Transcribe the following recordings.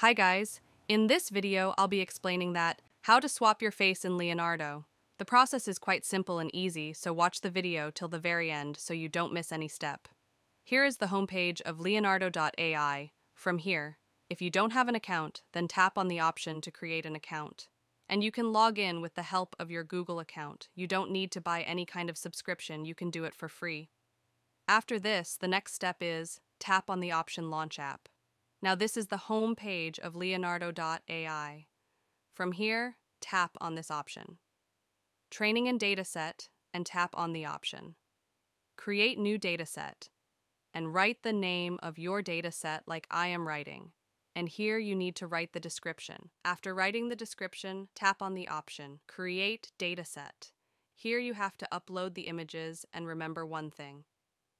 Hi guys, in this video I'll be explaining that how to swap your face in Leonardo. The process is quite simple and easy, so watch the video till the very end so you don't miss any step. Here is the homepage of leonardo.ai. From here, if you don't have an account, then tap on the option to create an account. And you can log in with the help of your Google account. You don't need to buy any kind of subscription, you can do it for free. After this, the next step is tap on the option Launch App. Now, this is the home page of Leonardo.ai. From here, tap on this option. Training and Dataset, and tap on the option. Create new dataset, and write the name of your dataset like I am writing. And here you need to write the description. After writing the description, tap on the option Create Dataset. Here you have to upload the images and remember one thing.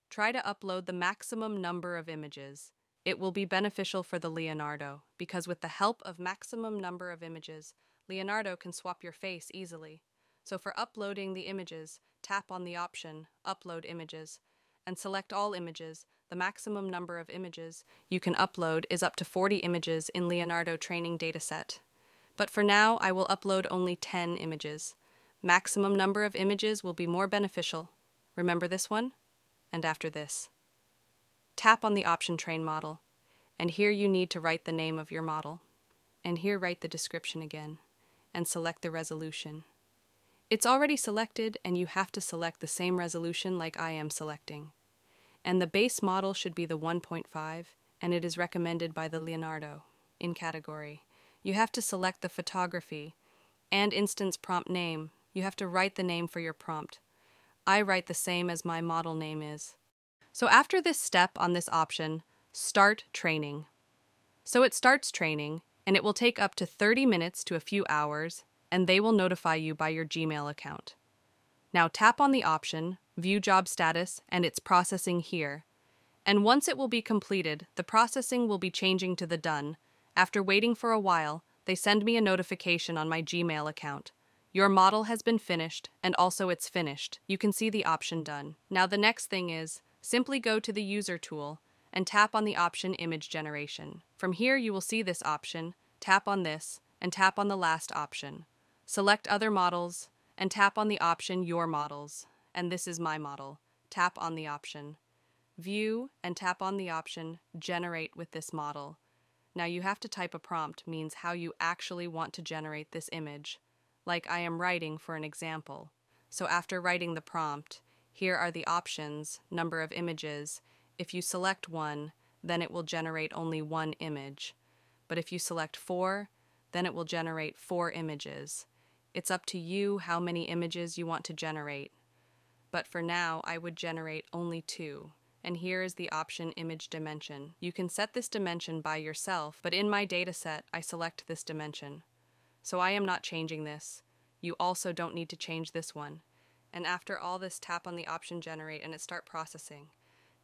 Try to upload the maximum number of images. It will be beneficial for the Leonardo, because with the help of maximum number of images, Leonardo can swap your face easily. So for uploading the images, tap on the option Upload Images, and select all images. The maximum number of images you can upload is up to 40 images in Leonardo Training Dataset. But for now, I will upload only 10 images. Maximum number of images will be more beneficial. Remember this one? and after this. Tap on the option Train Model, and here you need to write the name of your model. And here write the description again, and select the resolution. It's already selected, and you have to select the same resolution like I am selecting. And the base model should be the 1.5, and it is recommended by the Leonardo in category. You have to select the photography and instance prompt name. You have to write the name for your prompt. I write the same as my model name is. So after this step on this option, start training. So it starts training, and it will take up to 30 minutes to a few hours, and they will notify you by your Gmail account. Now tap on the option, View Job Status, and it's processing here. And once it will be completed, the processing will be changing to the done. After waiting for a while, they send me a notification on my Gmail account. Your model has been finished, and also it's finished. You can see the option done. Now the next thing is, simply go to the User tool and tap on the option Image Generation. From here you will see this option, tap on this, and tap on the last option. Select Other Models, and tap on the option Your Models, and this is my model. Tap on the option. View, and tap on the option Generate with this model. Now you have to type a prompt means how you actually want to generate this image like I am writing for an example. So after writing the prompt, here are the options, number of images. If you select one, then it will generate only one image. But if you select four, then it will generate four images. It's up to you how many images you want to generate. But for now, I would generate only two. And here is the option Image Dimension. You can set this dimension by yourself, but in my dataset, I select this dimension. So I am not changing this. You also don't need to change this one. And after all this, tap on the option Generate and it start processing.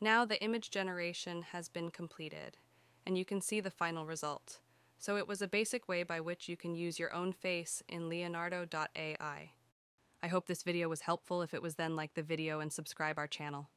Now the image generation has been completed, and you can see the final result. So it was a basic way by which you can use your own face in Leonardo.ai. I hope this video was helpful. If it was then like the video and subscribe our channel.